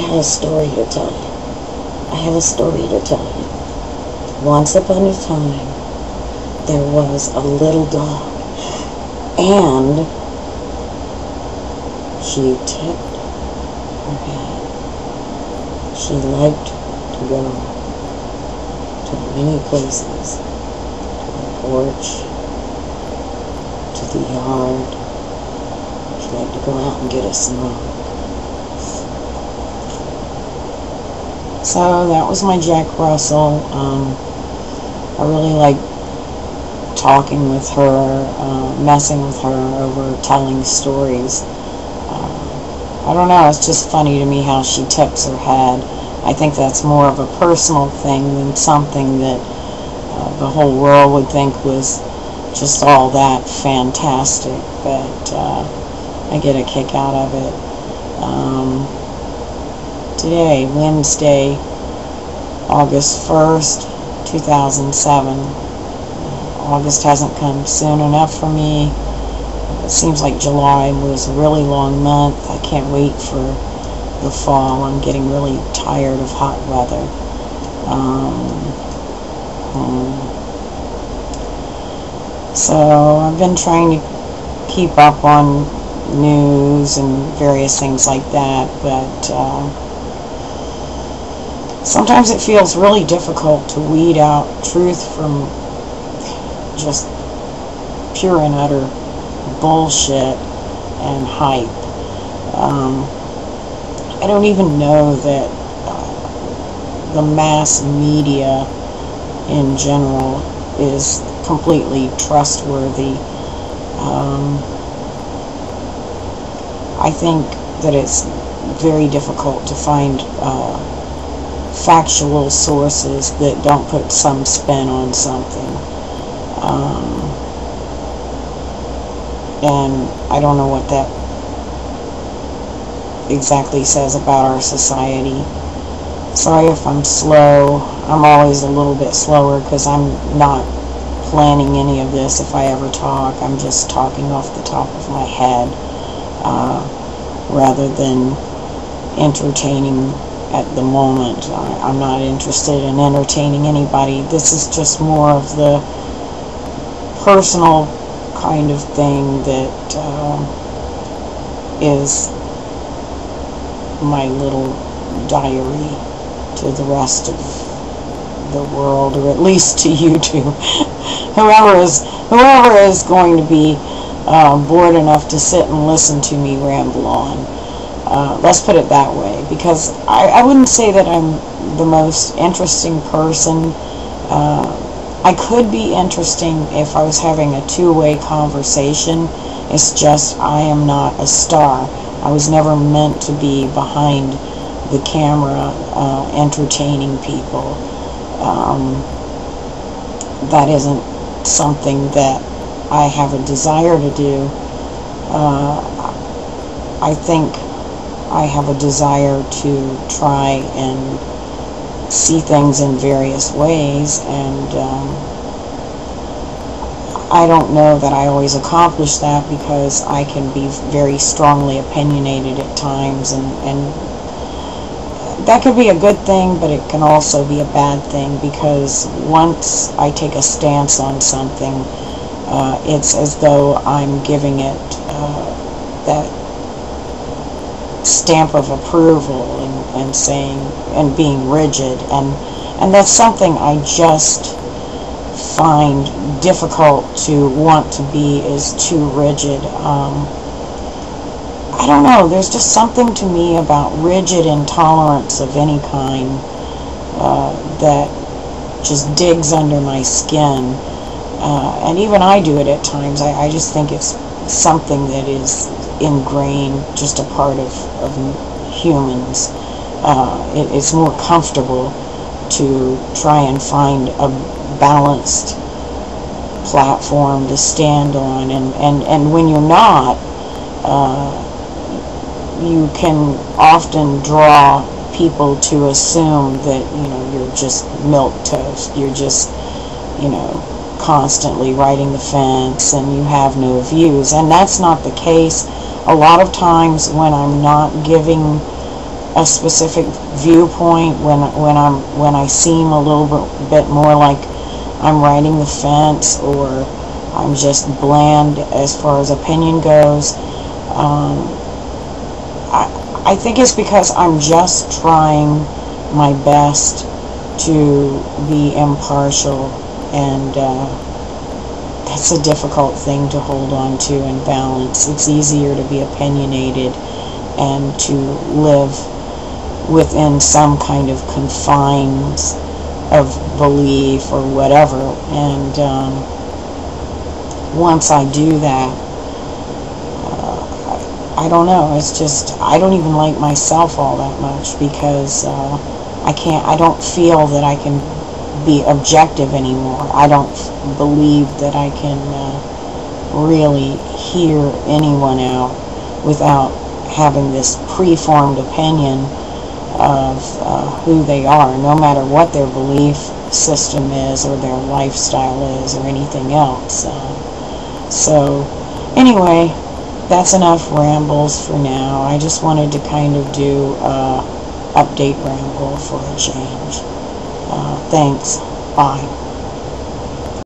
I have a story to tell you. I have a story to tell you. Once upon a time, there was a little dog, and she tipped her head. She liked to go to many places, to the porch, to the yard. She liked to go out and get a smoke. So that was my Jack Russell. Um, I really like talking with her, uh, messing with her over telling stories. Uh, I don't know, it's just funny to me how she tips her head. I think that's more of a personal thing than something that uh, the whole world would think was just all that fantastic. But uh, I get a kick out of it. Um, today, Wednesday, August 1st, 2007. August hasn't come soon enough for me. It seems like July was a really long month. I can't wait for the fall. I'm getting really tired of hot weather. Um, um, so I've been trying to keep up on news and various things like that, but uh, sometimes it feels really difficult to weed out truth from just pure and utter bullshit and hype. Um, I don't even know that uh, the mass media in general is completely trustworthy. Um, I think that it's very difficult to find uh, factual sources that don't put some spin on something. Um, and I don't know what that exactly says about our society. Sorry if I'm slow. I'm always a little bit slower because I'm not planning any of this if I ever talk. I'm just talking off the top of my head uh, rather than entertaining at the moment. I, am not interested in entertaining anybody. This is just more of the personal kind of thing that uh, is my little diary to the rest of the world, or at least to you two. whoever is whoever is going to be uh, bored enough to sit and listen to me ramble on. Uh, let's put it that way, because I, I wouldn't say that I'm the most interesting person. Uh, I could be interesting if I was having a two-way conversation. It's just I am not a star. I was never meant to be behind the camera uh, entertaining people. Um, that isn't something that I have a desire to do. Uh, I think I have a desire to try and see things in various ways and um, I don't know that I always accomplish that because I can be very strongly opinionated at times and, and that could be a good thing but it can also be a bad thing because once I take a stance on something uh, it's as though I'm giving it uh, that stamp of approval and, and saying and being rigid and and that's something I just find difficult to want to be is too rigid. Um, I don't know, there's just something to me about rigid intolerance of any kind uh, that just digs under my skin. Uh, and even I do it at times. I, I just think it's something that is ingrained, just a part of, of humans. Uh, it, it's more comfortable to try and find a balanced platform to stand on and, and, and when you're not uh, you can often draw people to assume that you know you're just milk toast you're just you know constantly riding the fence and you have no views and that's not the case a lot of times when I'm not giving a specific viewpoint when when I'm when I seem a little bit, bit more like I'm riding the fence or I'm just bland as far as opinion goes. Um, I, I think it's because I'm just trying my best to be impartial and uh, that's a difficult thing to hold on to and balance. It's easier to be opinionated and to live within some kind of confines of belief or whatever. And um, once I do that, uh, I, don't know. It's just I don't even like myself all that much because uh, I can't. I don't feel that I can be objective anymore. I don't believe that I can uh, really hear anyone out without having this preformed opinion of uh, who they are, no matter what their belief system is or their lifestyle is or anything else. Uh, so, anyway, that's enough rambles for now. I just wanted to kind of do a update ramble for a change. Thanks. Bye.